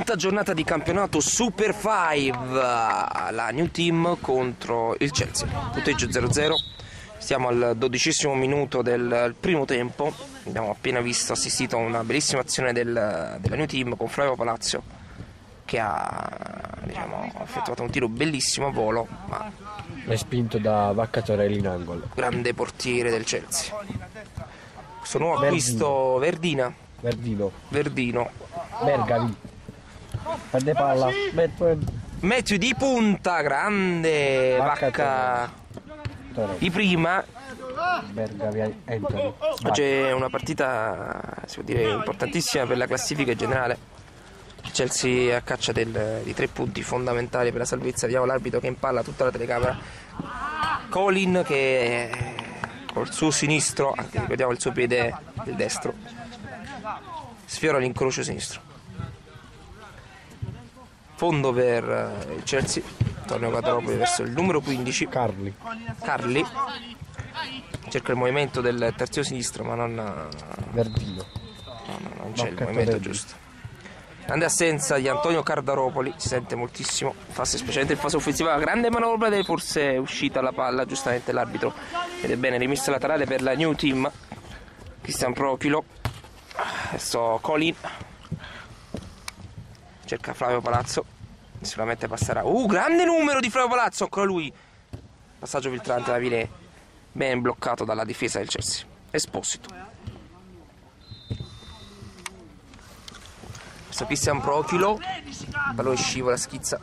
Quinta giornata di campionato Super 5, la New Team contro il Chelsea. Punteggio 0-0. Siamo al dodicesimo minuto del primo tempo. Abbiamo appena visto, assistito a una bellissima azione del, della New Team con Flavio Palazzo che ha diciamo, effettuato un tiro bellissimo a volo, ma respinto da Vacca Torelli in angolo. grande portiere del Chelsea. Questo nuovo acquisto Verdina, Verdino, Verdino, Bergavi, perde palla, Bedford, Matthew di punta, grande Vacca di prima. Oggi è una partita si può dire importantissima per la classifica generale. Il Chelsea a caccia del- di tre punti fondamentali per la salvezza. Vediamo l'arbitro che impalla tutta la telecamera. Colin che col suo sinistro, anche ricordiamo il suo piede del destro, sfiora l'incrocio sinistro. Fondo per eh, il Chelsea. Torneo Cataropoli verso il numero 15. Carli, Carli cerca il movimento del terzio sinistro ma non, no, Verdino, no, non c'è il movimento Torelli. giusto grande assenza di Antonio Cardaropoli si sente moltissimo fase, specialmente in fase offensiva grande manovra ed è forse uscita la palla giustamente l'arbitro ed è bene rimessa laterale per la new team Cristian Prochilo adesso Colin cerca Flavio Palazzo. Sicuramente passerà. Uh grande numero di Flavio Palazzo ancora lui. Passaggio filtrante alla fine ben bloccato dalla difesa del Chelsea. Esposito. Questo Cristian Prochilo pallone scivola schizza?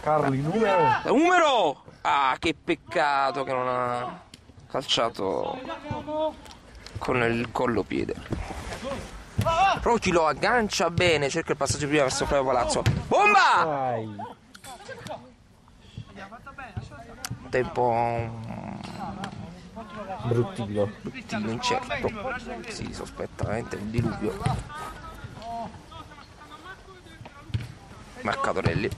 Carli numero, numero? Ah che peccato che non ha calciato con il collo piede Prochilo aggancia bene cerca il passaggio prima verso Flavio Palazzo. Bomba! Vai, tempo mm, Bruttino, bruttino, incerto. Si sospetta veramente un diluvio. Marcatorelli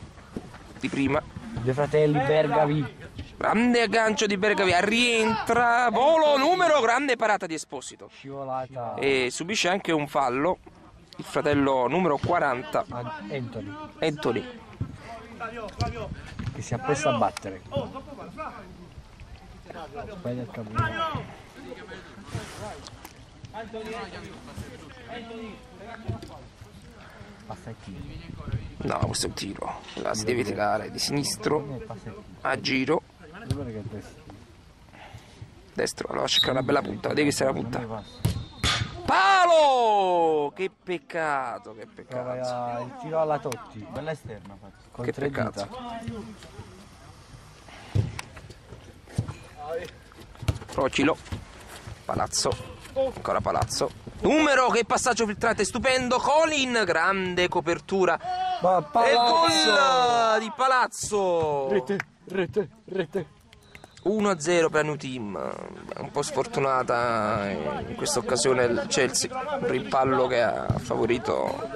di prima. Due fratelli Bergavi, grande aggancio di Bergavia rientra volo numero grande parata di Esposito. E subisce anche un fallo il fratello numero 40 a Anthony, Anthony. Che si appresta a battere. Sbaglia il capo. No questo è un tiro. La si deve tirare di sinistro a giro destro, allora cerca una bella punta devi essere la punta. Palo! Che peccato che peccato. il tiro alla Totti, bella esterna Che tre peccato. dita. Procilo. Palazzo. Ancora Palazzo. Numero che passaggio filtrante stupendo. Colin grande copertura. Ma e il Palazzo! gol di Palazzo! Rete, rete, rete. 1-0 per la New Team. Un po' sfortunata in questa occasione il Chelsea un rimpallo che ha favorito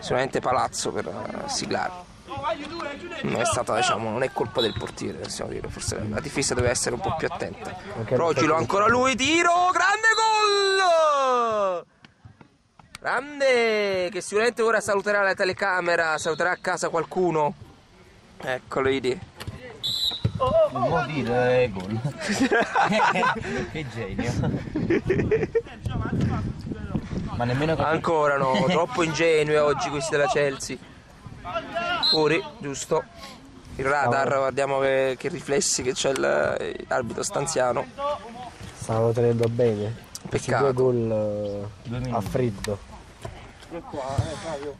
sicuramente Palazzo per siglare. Non è stata diciamo non è colpa del portiere possiamo dire forse la difesa deve essere un po' più attenta. Procilo ancora lui tiro grande gol! Grande che sicuramente ora saluterà la telecamera saluterà a casa qualcuno. Eccolo vedi Non vuol dire eh, gol. che genio. Ma nemmeno che Ancora no, troppo ingenue oggi questi della Chelsea. Fuori, giusto. Il radar, guardiamo che, che riflessi che c'è l'arbitro stanziano. stavano tenendo bene. Questi Peccato. due gol eh, a freddo.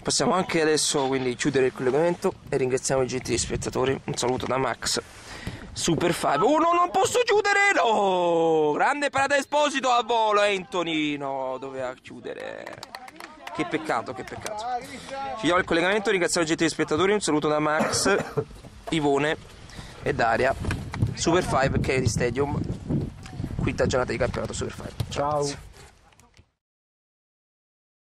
Possiamo anche adesso quindi chiudere il collegamento e ringraziamo i gentili spettatori. Un saluto da Max. Super 5. Oh no, non posso chiudere! No! Grande parata esposito a volo, Anthony. No, doveva chiudere. Che peccato, che peccato. Chiudiamo il collegamento, ringraziamo i gentili spettatori. Un saluto da Max, Ivone e Daria. Super 5 Kennedy Stadium. Quinta giornata di campionato Super 5. Ciao.